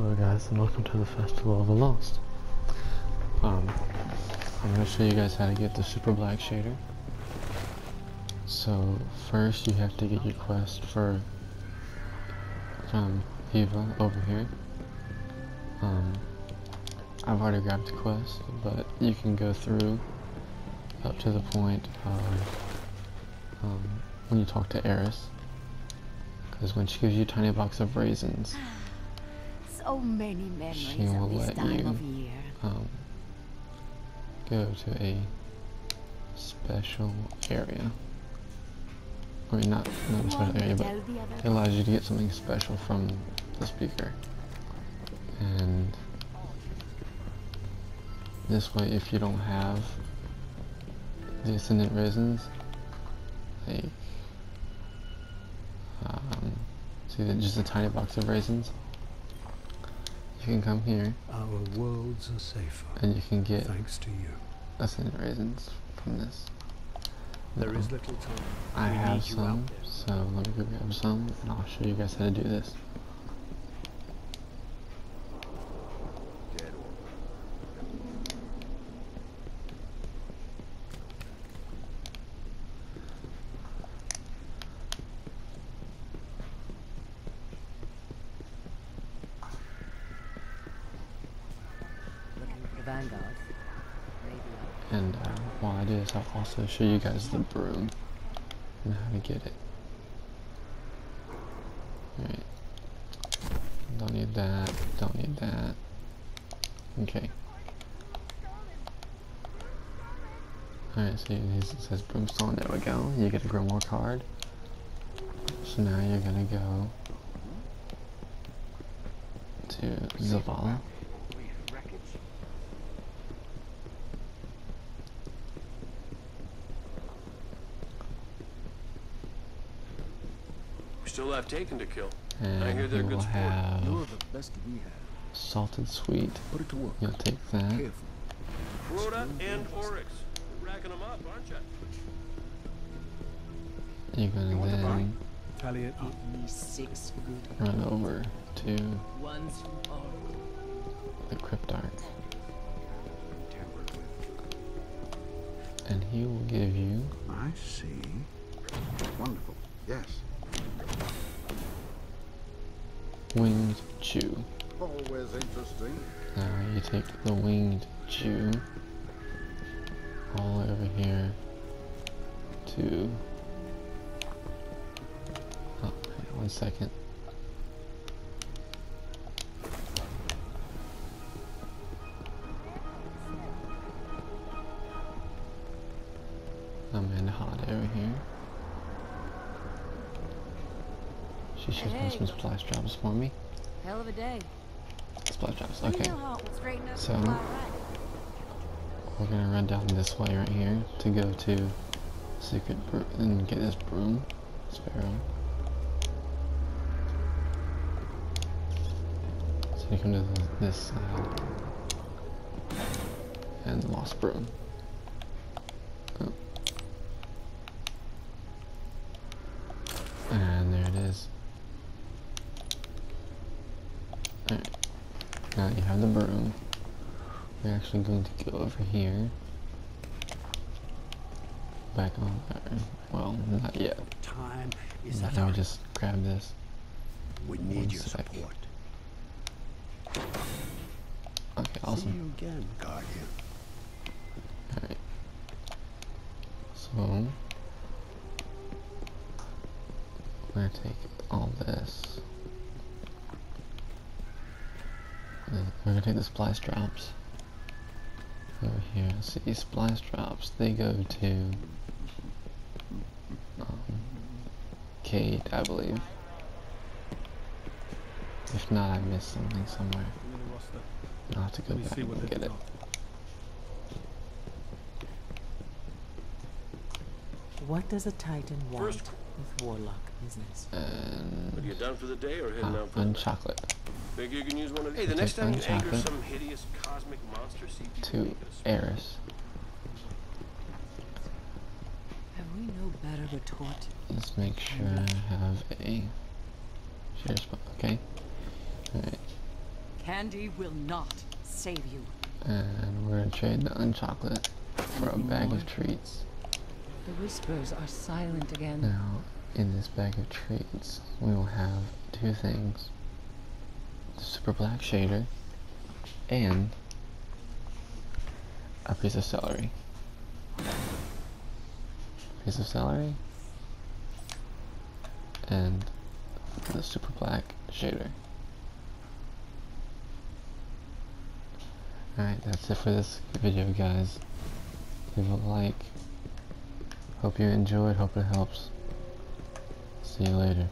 Hello guys and welcome to the Festival of the Lost. Um, I'm going to show you guys how to get the super black shader. So first you have to get your quest for um, Eva over here. Um, I've already grabbed the quest, but you can go through up to the point um, when you talk to Eris. Because when she gives you a tiny box of raisins, So many memories She will let time you- of year. um, go to a special area. I mean, not, not a special area, but it allows you to get something special from the speaker. And this way, if you don't have the Ascendant Raisins, like, um, see that just a tiny box of raisins, you can come here Our worlds are safer, and you can get thanks to you. Raisins from this. There is Um, little time. I We have some, so let me go grab some and I'll show you guys how to do this. Looking for the And uh, while I do this, I'll also show you guys the broom and how to get it. Alright. Don't need that, don't need that. Okay. Alright, so it says Broomstone, there we go. You get a Grimoire card. So now you're gonna go to Zavala. We still have Taken to kill. And I hear they're good will sport. have You're the best we have. salted sweet. Put it to work. You'll take that. Careful. Rhoda and Oryx. You're racking them up, aren't you? You're gonna want to buy? then Talia, Give me six good run over to ones the Cryptarch, and he will give you I see. Wonderful. Yes. Winged chew. Always interesting. Now you take the winged chew all over here to. Oh, wait one second. Amanda hot over here. She should have some splash drops for me. Hell of a day. Splash jobs, okay. know how it will straighten up So- while I ride. We're gonna run down this way right here to go to secret bro- and get this broom, sparrow. So you come to the, this side and the lost broom. Oh. And there it is. Alright. You have the broom. We're actually going to go over here. Back on Earth. Well, not yet. time is Let at me just grab this. We one need your sec. support. Okay, See awesome. you again, Guardian. Alright. So, we're gonna take all this. Uh, We're gonna take the splice drops. Over here, see splice drops, they go to um, Cayde, I believe. If not, I missed something somewhere. I'll have to go back and get it. What does a titan want First- with warlock business? And Are you done for the day or heading ah, out for and the chocolate. Think you can use one of these? Hey, the next time you one anger some hideous cosmic monster, see to can make us. Eris. Have we no better retort? Let's make sure I have a share spot. Okay. Alright. Candy will not save you. And we're gonna trade the unchocolate for a bag of treats. The whispers are silent again. Now, in this bag of treats, we will have two things. The super black shader and a piece of celery. Piece of celery and the super black shader. Alright, that's it for this video guys. Leave a like. Hope you enjoyed, hope it helps. See you later.